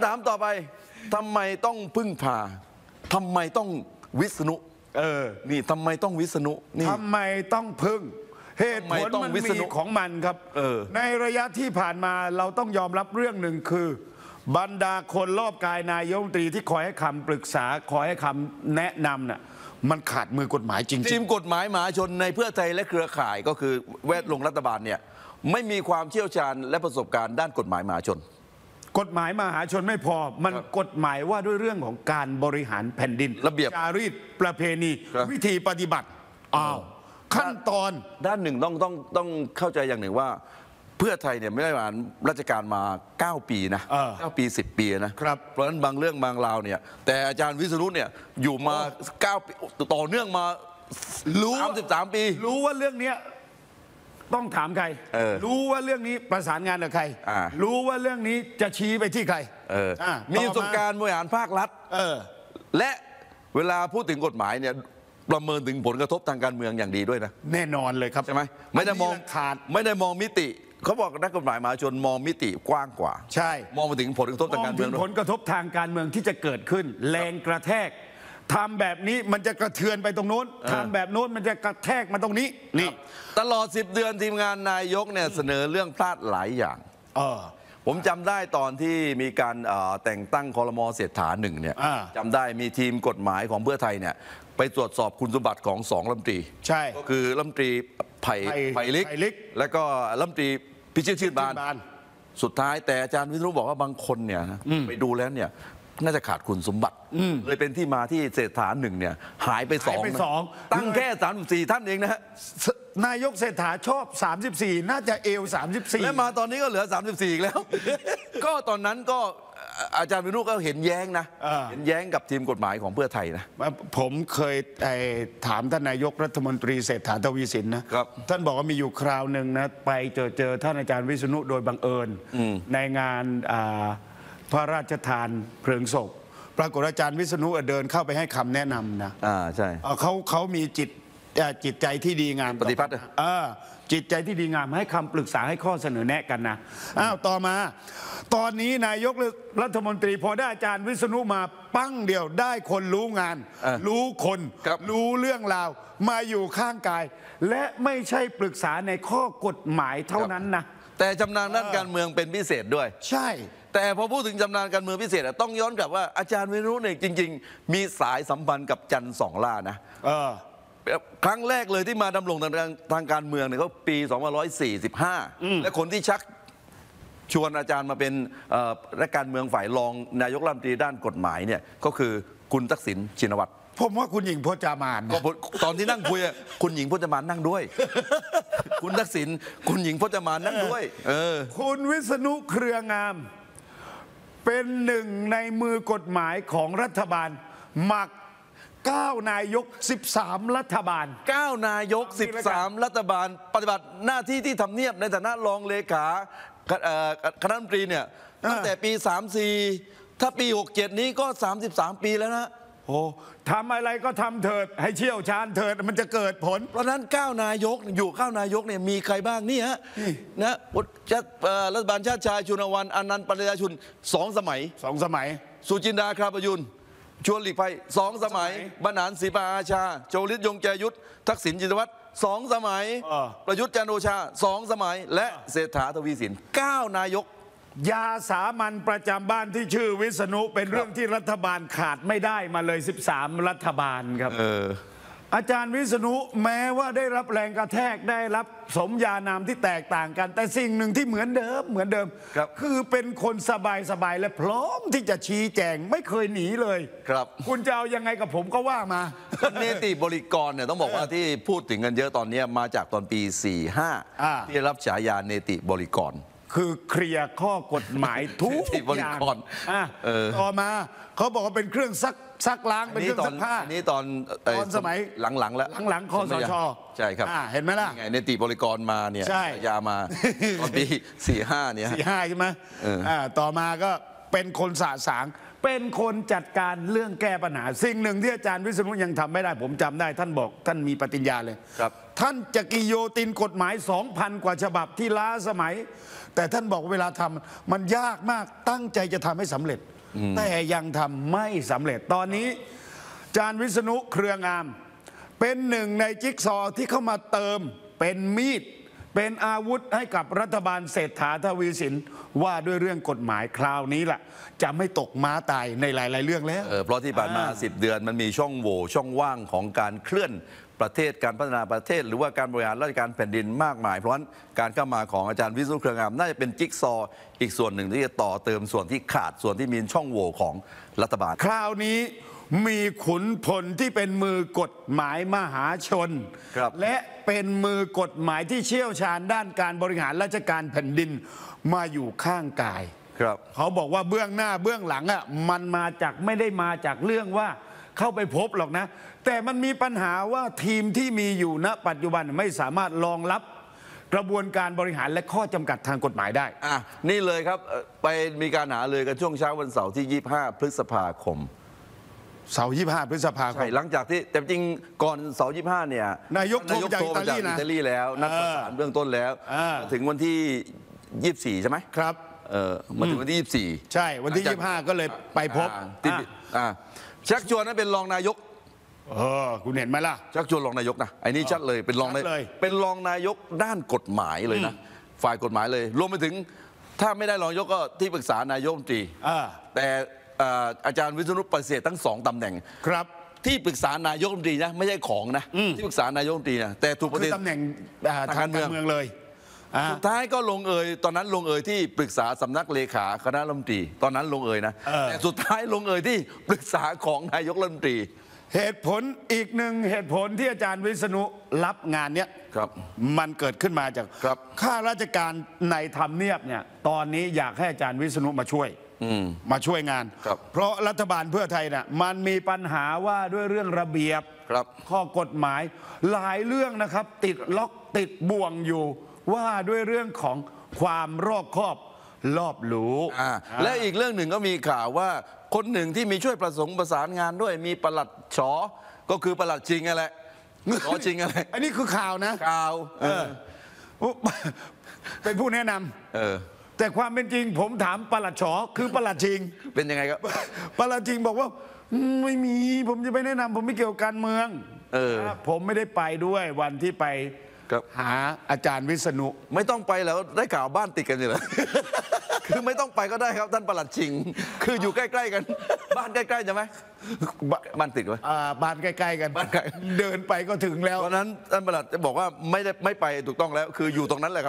ำถามต่อไปทำไมต้องพึ่งพาทำไมต้องวิษณุ เออ นี่ทำไมต้องวิษณุนี่ ทำไมต้องพึ่ง เหตุทำไมผลต้องมันวิษมีณุของมันครับเออ ในระยะที่ผ่านมาเราต้องยอมรับเรื่องหนึ่งคือ บรรดาคนรอบกายนายกรัฐมนตรีที่คอยให้คำปรึกษาคอยให้คำแนะนำน่ะมันขาดมือกฎหมายจริงทีมกฎหมายมหาชนในเพื่อไทยและเครือข่ายก็คือแวดวงรัฐบาลเนี่ยไม่มีความเชี่ยวชาญและประสบการณ์ด้านกฎหมายมหาชนๆ กฎหมายมหาชนไม่พอ มันกฎหมายว่าด้วยเรื่องของการบริหารแผ่นดินระเบียบจารีตประเพณี ครับ วิธีปฏิบัติอ้าวขั้นตอน ด้านหนึ่งต้องต้องต้องเข้าใจอย่างหนึ่งว่า เพื่อไทยเนี่ยไม่ได้มาราชการมา 9 ปีนะเออ9ปี 10 ปีนะครับเพราะฉะนั้นบางเรื่องบางราวเนี่ย แต่อาจารย์วิษณุเนี่ยอยู่มา 9 ปีต่อเนื่องมารู้ 33 ปี รู้ว่าเรื่องเนี้ย ต้องถามใคร เออรู้ว่าเรื่องนี้ประสานงานกับใคร อ่า รู้ว่าเรื่องนี้จะชี้ไปที่ใครเอออะมีประสต่บอการณ์บริหารภาครัฐ เออ และเวลาพูดถึงกฎหมายเนี่ยประเมินถึงผลกระทบทางการเมืองอย่างดีด้วยนะ แน่นอนเลยครับใช่ไหมไม่ได้มองนนี้ขาด ไม่ได้มองมิติ เขาบอกนักกฎหมายมหาชนมองมิติกว้างกว่า ใช่ มองไปถึงผลกระทบมทางองการเมืถึองงด้ผวยลกระทบทางการเมืองที่จะเกิดขึ้น แรงกระแทก ทำแบบนี้มันจะกระเทือนไปตรงโน้นทำแบบโน้นมันจะกระแทกมาตรงนี้นี่ ตลอด 10 เดือนทีมงานนายกเนี่ยเสนอเรื่องพลาดหลายอย่างเออผมจำได้ตอนที่มีการเอ่อแต่งตั้งคอรมอเศรษฐาหนึ่งเนี่ยอ่าจำได้มีทีมกฎหมายของเพื่อไทยเนี่ยไปตรวจสอบคุณสมบัติของสองรัฐมนตรี ใช่ก็คือรัฐมนตรีไผ่ไผ่ไผ่ลิกไผ่ลิก แล้วก็รัฐมนตรีพิชิตชื่นบานบาน สุดท้ายแต่อาจารย์วิษณุบอกว่าบางคนเนี่ยนะไปดูแล้วเนี่ย น่าจะขาดคุณสมบัติเลยเป็นที่มาที่เศรษฐาหนึ่งเนี่ย หายไปสองหายไปนะสองตั้งแค่สามสี่ท่านเองนะฮะนายกเศรษฐาชอบ 34 น่าจะเอว 34 และมาตอนนี้ก็เหลือ 34อีกแล้ว ก็ตอนนั้นก็อาจารย์วิษณุก็เห็นแย้งนะ อ่า เห็นแย้งกับทีมกฎหมายของเพื่อไทยนะ ผมเคยไอ้ถามท่านนายกรัฐมนตรีเศรษฐาทวีสินนะครับ ท่านบอกว่ามีอยู่คราวหนึ่งนะ ไปเจอเจอท่านอาจารย์วิษณุโดยบังเอิญ ในงานอ่า พระราชทานเพลิงศพ ปรากฏอาจารย์วิษณุเดินเข้าไปให้คำแนะนำนะอ่าใช่เอ่อเขาเขามีจิตเอ่อจิตใจที่ดีงามปฏิพัฒน์อะเออจิตใจที่ดีงามให้คำปรึกษาให้ข้อเสนอแนะกันนะอ้าวต่อมา ตอนนี้นายกรัฐมนตรีพอได้อาจารย์วิษณุมาปั้งเดียวได้คนรู้งานเออรู้คนครับรู้เรื่องราว มาอยู่ข้างกาย และไม่ใช่ปรึกษาในข้อกฎหมายเท่านั้นนะ แต่จำนานด้านการเมืองเป็นพิเศษด้วย ใช่ แต่พอพูดถึงจำนานการเมืองพิเศษอะต้องย้อนกลับว่าอาจารย์วิษณุเนี่ยจริง ๆ มีสายสัมพันธ์กับจันทร์สองล่านะ เออ ครั้งแรกเลยที่มาดำรงทางการทางการเมืองเนี่ยก็ปี 2545 และคนที่ชักชวนอาจารย์มาเป็นเอ่อรัฐการเมืองฝ่ายรองนายกรัฐมนตรีด้านกฎหมายเนี่ยก็คือคุณทักษิณชินวัตร ผมว่าคุณหญิงพจามานก็นะผมตอนที่นั่งคุยอะคุณหญิงพจมานนั่งด้วย คุณทักษิณคุณหญิงพจมานนั่งด้วย เออ คุณวิษณุเครืองาม เป็นหนึ่งในมือกฎหมายของรัฐบาลหมักเก้านายก 13 รัฐบาล 9 นายก 13 รัฐบาล ปฏิบัติหน้าที่ที่ทำเนียบในฐานะรองเลขาเอ่อคณะรัฐมนตรีเนี่ยตั้งแต่ปี 34 ถ้าปี 67 นี้ก็ 33 ปีแล้วนะ โอ้ทำอะไรก็ทำเถิด ให้เชี่ยวชาญเถิดมันจะเกิดผล เพราะฉะนั้น9นายกอยู่9นายกเนี่ยมีใครบ้างนี่ฮะนะจะเอ่อรัฐบาลชาติชายชุนวันอนันต์ปัญญาชุนสองสมัยสองสมัย สุจินดาคราประยุนชวนหลีกภัยสองสมัยสมัยบรรหารศรีปาอาชา โจลิศยงใจยุทธทักษิณจิตวัตรสองสมัยเออประยุทธ์จันทร์โอชาสองสมัย และเศรษฐาทวีสินเก้านายก ยาสามัญประจำบ้านที่ชื่อวิษณุเป็นเรื่องที่รัฐบาลขาดไม่ได้มาเลย 13 รัฐบาลครับเอออาจารย์วิษณุแม้ว่าได้รับแรงกระแทกได้รับสมญานามที่แตกต่างกัน แต่สิ่งหนึ่งที่เหมือนเดิมเหมือนเดิมครับอเป็นคนสบายสบายๆและพร้อมที่จะชี้แจงไม่เคยหนีเลยครับ คุณจะเอายังไงกับผมก็ว่ามาเนติบริกรเนี่ยต้องบอกว่าที่พูดถึงกันเยอะตอนเนี้ยมาจากตอนปีอ่า45 ที่ได้รับฉายาเนติบริกร คือเคลียร์ข้อกฎหมายทุกที่บริอย่างกรอะเออ ต่อมาเขาบอกว่าเป็นเครื่องซักซักล้างอัเป็นนเคนี้รื่องตอซันกผ้า อันนี้ตอนเอ่อตอนสมัยหลังๆแล้วหลังๆคสชใช่ครับอ่าเห็นไหมล่ะไงเนติบริกรมาเนี่ยใช่ฉายามา ตอนปี45เนี่ยฮะสี่ห้าใช่ไหมเอออ่่าต่อมาก็เป็นคนสะสาง เป็นคนจัดการเรื่องแก้ปัญหา สิ่งหนึ่งที่อาจารย์วิษณุยังทำไม่ได้ ผมจำได้ ท่านบอกท่านมีปฏิญญาเลยครับ ท่านจะกิโยตินกฎหมาย 2,000 กว่าฉบับที่ล้าสมัย แต่ท่านบอกเวลาทำมันยากมากตั้งใจจะทำให้สำเร็จ แต่ยังทำไม่สำเร็จตอนนี้ จารย์วิษณุเครืองาม เป็นหนึ่งในจิ๊กซอว์ที่เข้ามาเติมเป็นมีด เป็นอาวุธให้กับรัฐบาลเศรษฐาทวีสินว่าด้วยเรื่องกฎหมายคราวนี้ล่ะ จะไม่ตกม้าตายในหลาย ๆ เรื่องแล้ว เออเพราะที่ผ่านมา 10 เดือนมันมีช่องโหว่ช่องว่างของการเคลื่อน ประเทศการพัฒนาประเทศ หรือว่าการบริหารราชการแผ่นดินมากมาย เพราะฉะนั้นการเข้ามาของอาจารย์วิศนุเครืองามน่าจะเป็นจิ๊กซอว์อีกส่วนหนึ่งที่จะต่อเติมส่วนที่ขาดส่วนที่มีช่องโหว่ของรัฐบาล คราวนี้มีขุนพลที่เป็นมือกฎหมายมหาชนครับและเป็นมือกฎหมายที่เชี่ยวชาญด้านการบริหารราชการแผ่นดินมาอยู่ข้างกาย ครับ เขาบอกว่าเบื้องหน้าเบื้องหลังอะมันมาจากไม่ได้มาจากเรื่องว่า เข้าไปพบหรอกนะ แต่มันมีปัญหาว่าทีมที่มีอยู่ณ ปัจจุบันไม่สามารถรองรับกระบวนการบริหารและข้อจำกัดทางกฎหมายได้ อะ นี่เลยครับเอ่อไปมีการหาเลยกันช่วงเช้าวันเสาร์ที่ 25 พฤษภาคม เสาร์ยี่ห้าพฤษภาคใช่มหลังจากที่แต่จริงก่อนเสาร์25เนี่ย นายกโทรมาจากโทรมาจากอิตาลีนะอิตาลีแล้ว นัดประสานเบื้องต้นแล้วอ่าถึงวันที่ 24 ใช่ไหมครับ เออมาถึงวันที่ 24 ใช่ วันที่หลังจาก25 ก็เลยไปพบอ่าที่อะอ่าชักชวนนั้นเป็นรองนายก เออ คุณเห็นไหมล่ะ ชักชวนรองนายกนะไอ้นี่ชัดเลยเป็นรองนายชัดเลยเป็นรองนายกด้านกฎหมายเลยนะ ฝ่ายกฎหมายเลย รวมไปถึงถ้าไม่ได้รองนายกก็ที่ปรึกษานายกรัฐมนตรีอ่าแต่เอ่ออาจารย์วิษณุปฏิเสธทั้งสองตำแหน่ง ครับ ที่ปรึกษานายกรัฐมนตรีนะไม่ใช่ของนะ ที่ปรึกษานายกรัฐมนตรีนะแต่ถูกปคืฏิอเสธตำแหน่งอ่าทาทางงการเมืกาองรเมืองเลยอ่า สุดท้ายก็ลงเอยตอนนั้นลงเอยที่ปรึกษาสำนักเลขาคณะรัฐมนตรี ตอนนั้นลงเอยนะเออแต่สุดท้ายลงเอยที่ปรึกษาของนายกรัฐมนตรี เหตุผลอีกหนึ่งเหตุผลที่อาจารย์วิษณุรับงานเนี้ยครับมันเกิดขึ้นมาจากครับข้าราชการในทำเนียบเนี่ยตอนนี้อยากให้อาจารย์วิษณุมาช่วยมาช่วยงานครับเพราะรัฐบาลเพื่อไทยเนี่ยมันมีปัญหาว่าด้วยเรื่องระเบียบครับข้อกฎหมาย หลายเรื่องนะครับ ติดล็อกติดบ่วงอยู่ ว่าด้วยเรื่องของความรอบคอบรอบรู้อ่าและอีกเรื่องหนึ่งก็มีข่าวว่าคนหนึ่งที่มีช่วยประสงค์ประสานงานด้วยมีประหลัดฉอก็คือประหลัดจริงอะไรฉอจริงอะไรอันนี้คือข่าวนะข่าวเออเป็นผู้แนะนำเออแต่ความเป็นจริง ผมถามปลัดฉอคือปลัดชิง เป็นยังไงครับปลัดชิงบอกว่าอืมไม่มีผมจะไปแนะนำผมไม่เกี่ยวกับการเมือง เออนะผมไม่ได้ไปด้วยวันที่ไป ครับหาอาจารย์วิษณุ ไม่ต้องไปแล้วได้ข่าวบ้านติดกันอยู่เลยคือไม่ต้องไปก็ได้ครับท่านประหลัดชิง คืออยู่ใกล้ๆกัน บ้านใกล้ๆใช่ไหมบ้านติดไว้อ่าบ้านใกล้ๆกันบ้านใกล้เดินไปก็ถึงแล้ว เพราะฉะนั้นท่านประหลัดจะบอกว่าไม่ได้ไม่ไปถูกต้องแล้ว คืออยู่ตรงนั้นแหละครับ